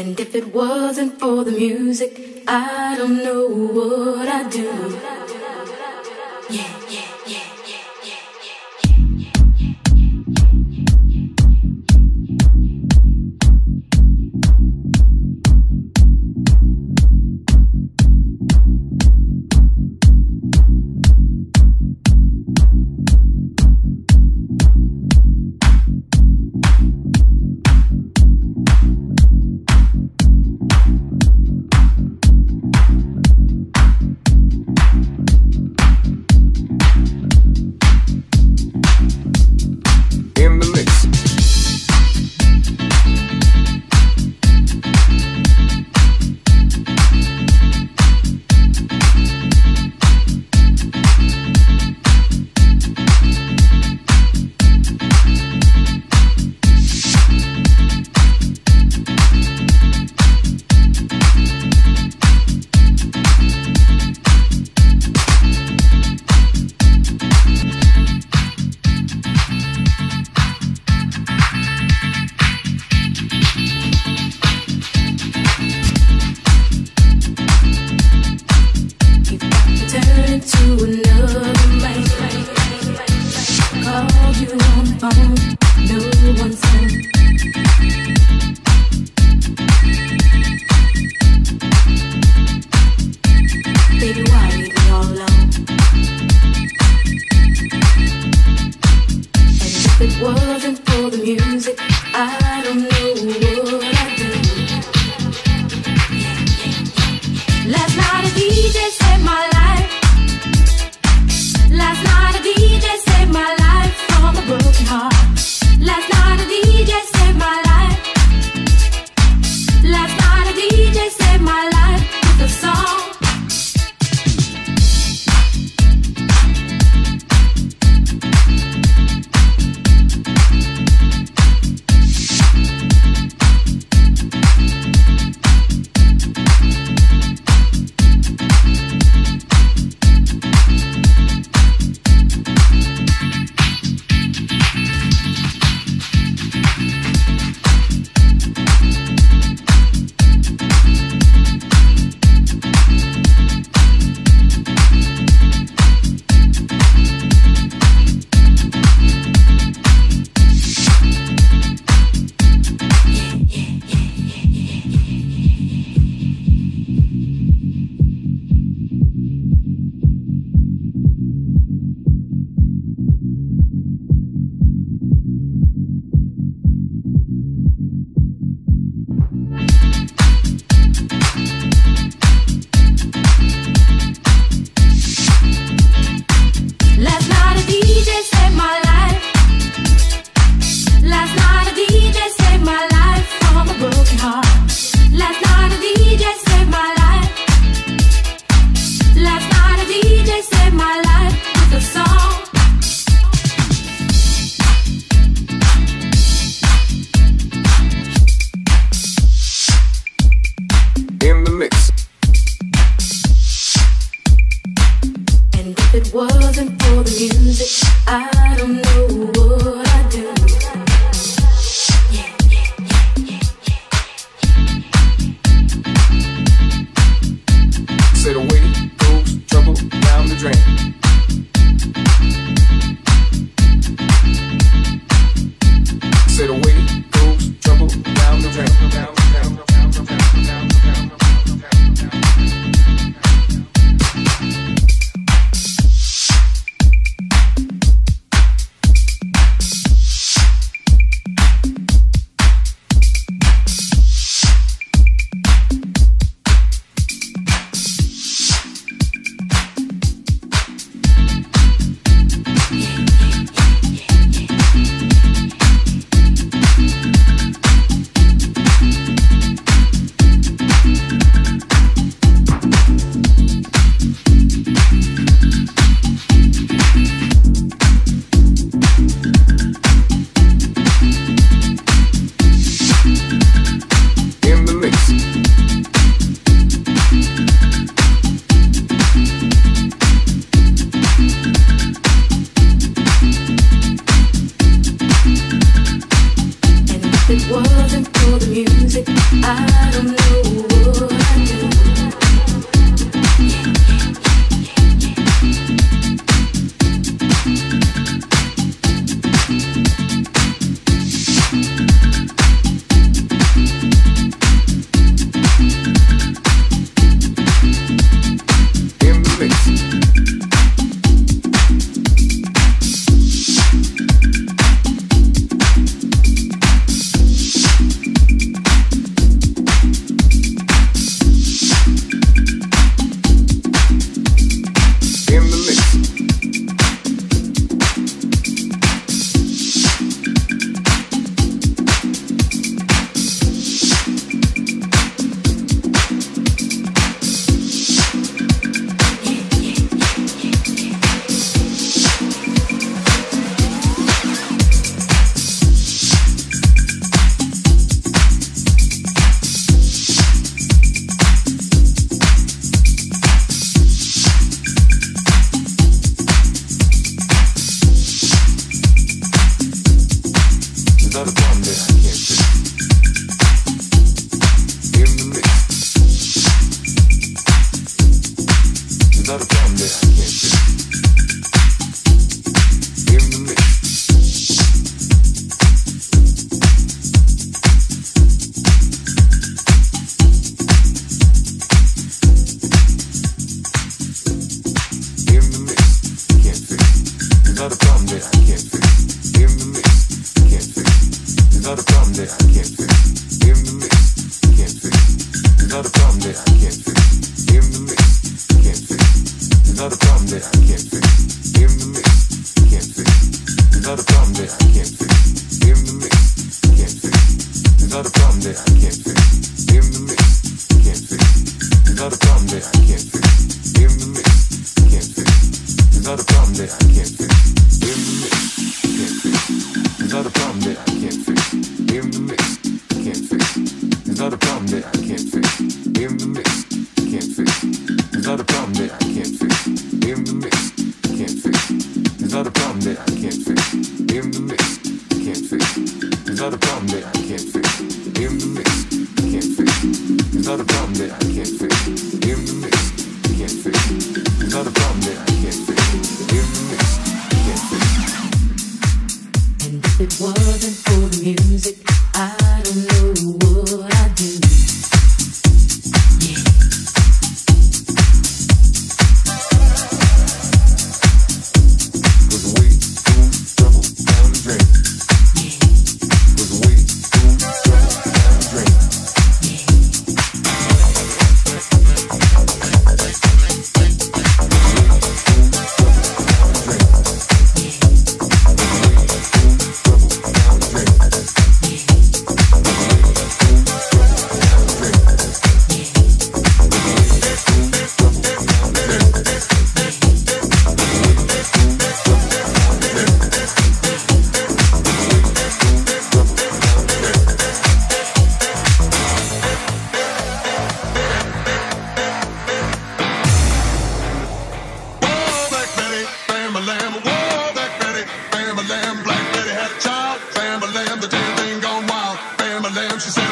And if it wasn't for the music, I don't know what I'd do. Yeah,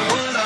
what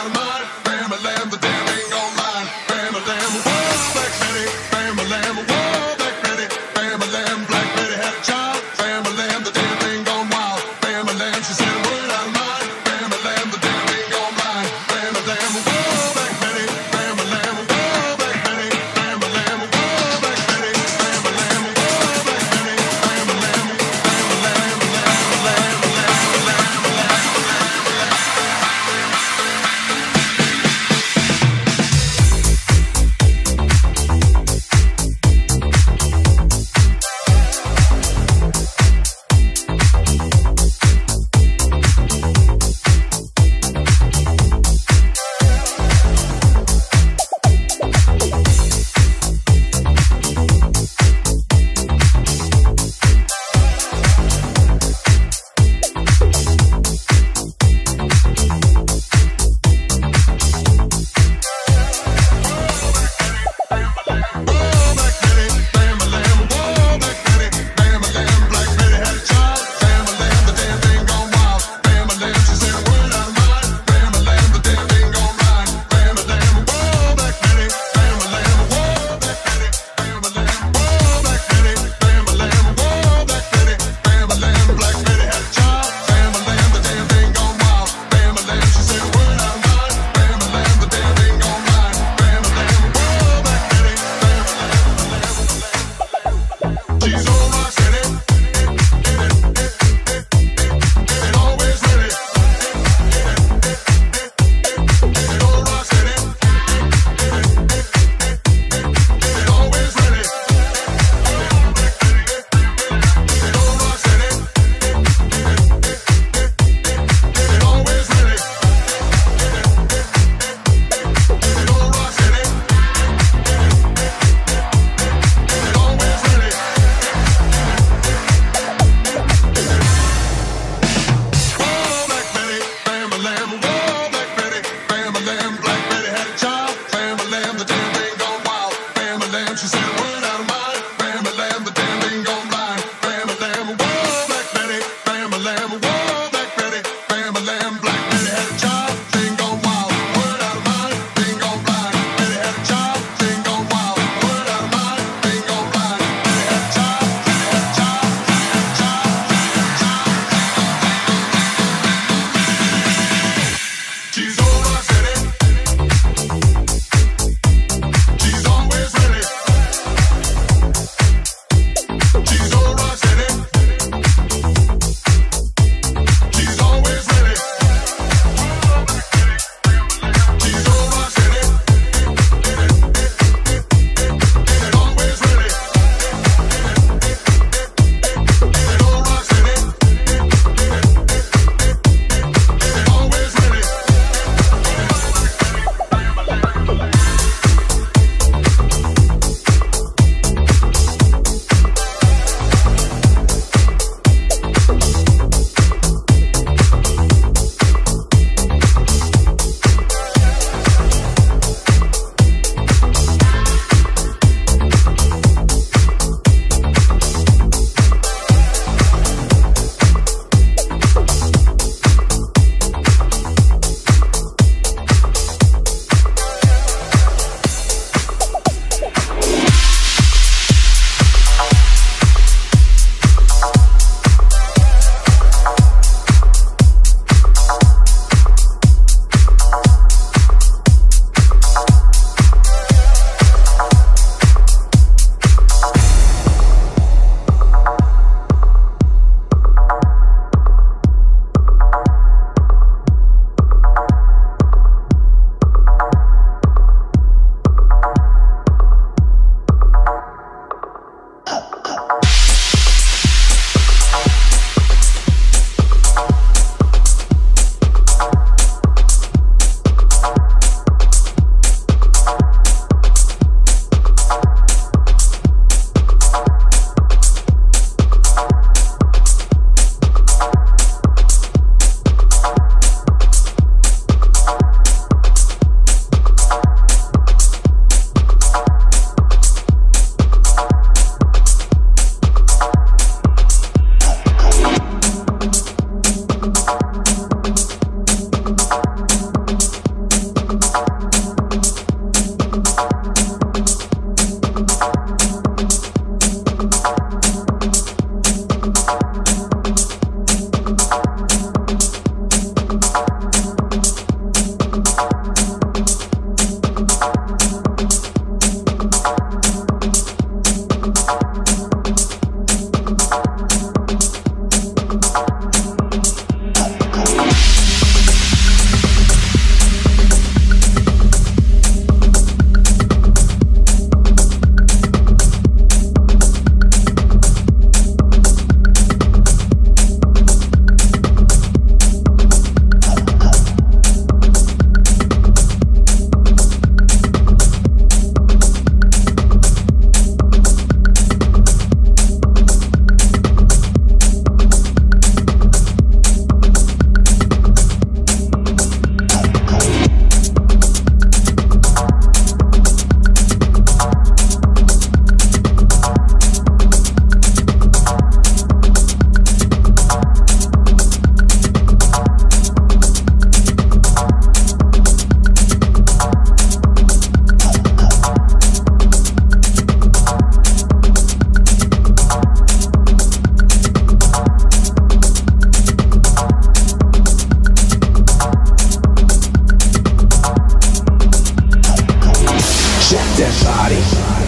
that body.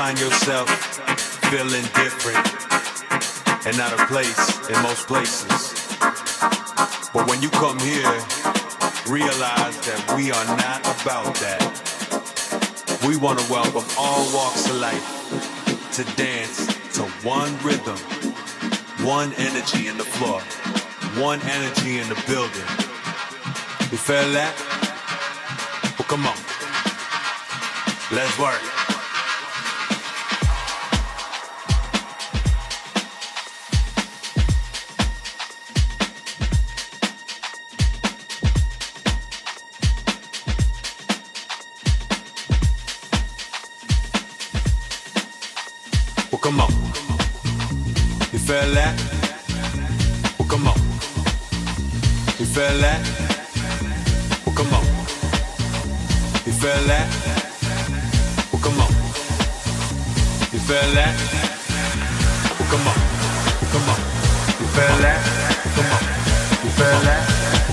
Find yourself feeling different and out of place in most places. But when you come here, realize that we are not about that. We want to welcome all walks of life to dance to one rhythm, one energy in the floor, one energy in the building. You feel that? Well, come on. Let's work. Feel that? Well, come on. You feel that? Well, come on. You feel that? Well, come on. You feel that? Well, come on. Come on. You feel that? Come on. You feel that?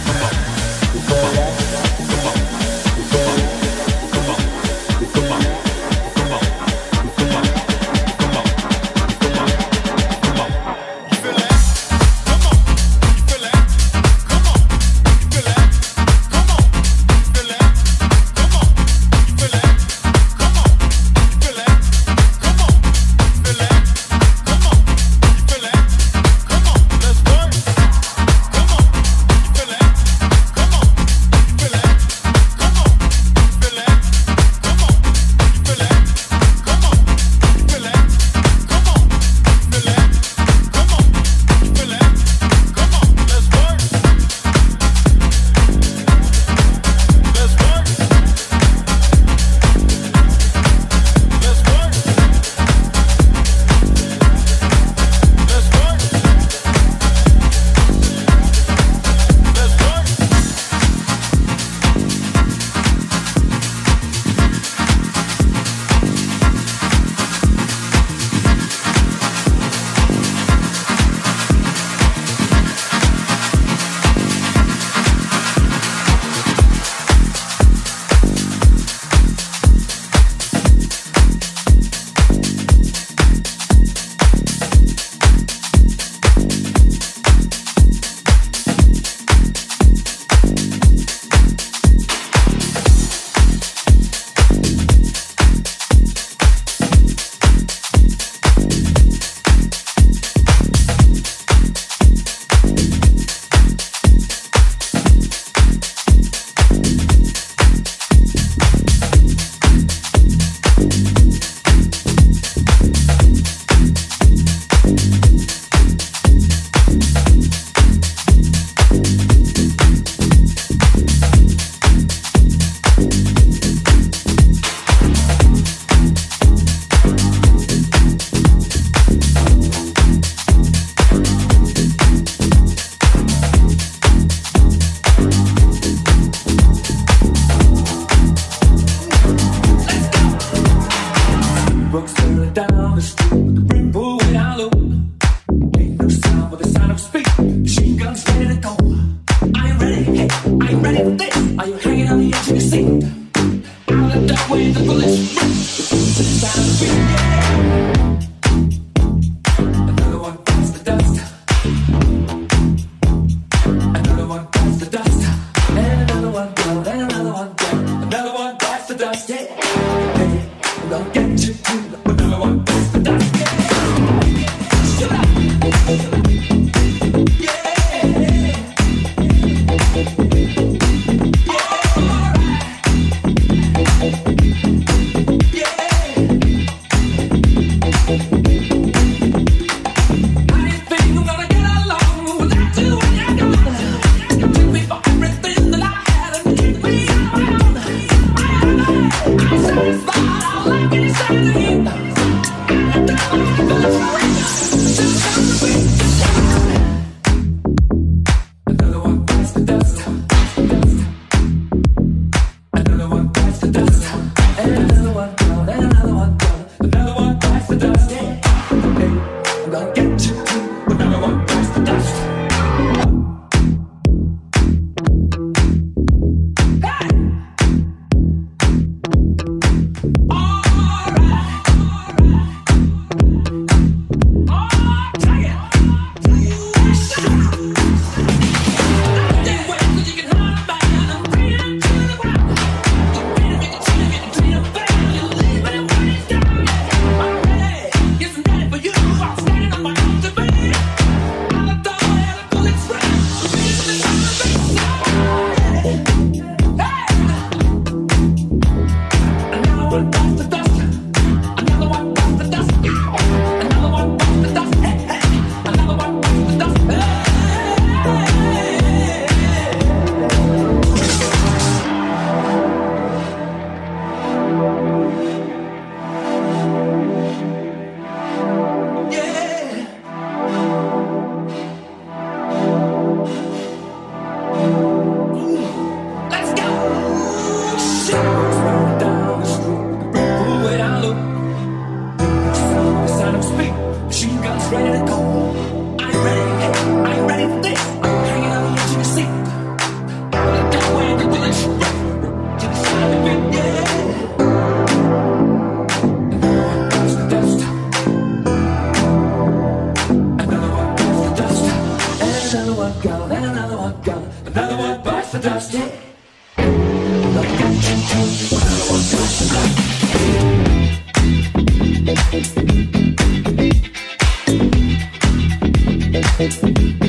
Yeah.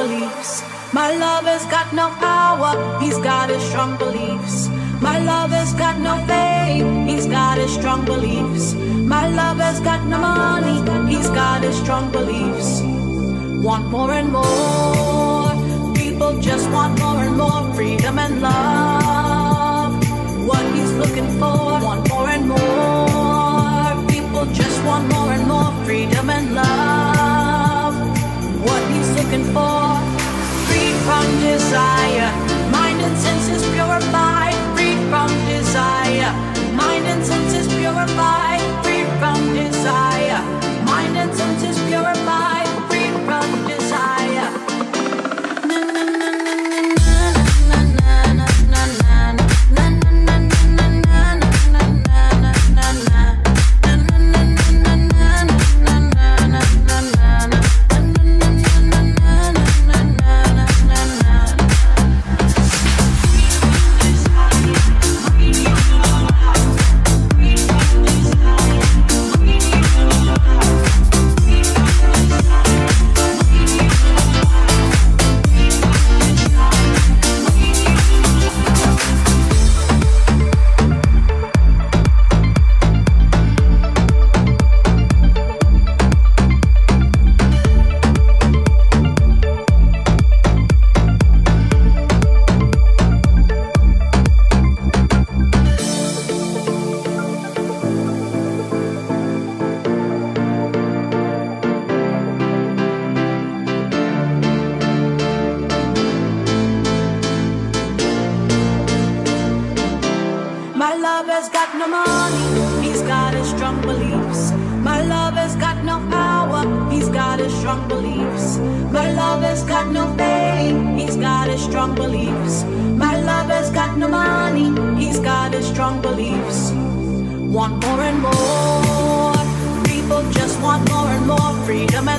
beliefs. My lover's got no power, he's got his strong beliefs. My lover's got no fame, he's got his strong beliefs. My lover's got no money, he's got his strong beliefs. Want more and more, people just want more and more freedom and love. What he's looking for, want more and more. People just want more and more freedom and love. What he's looking for from desire. Mind and senses purified, free from desire.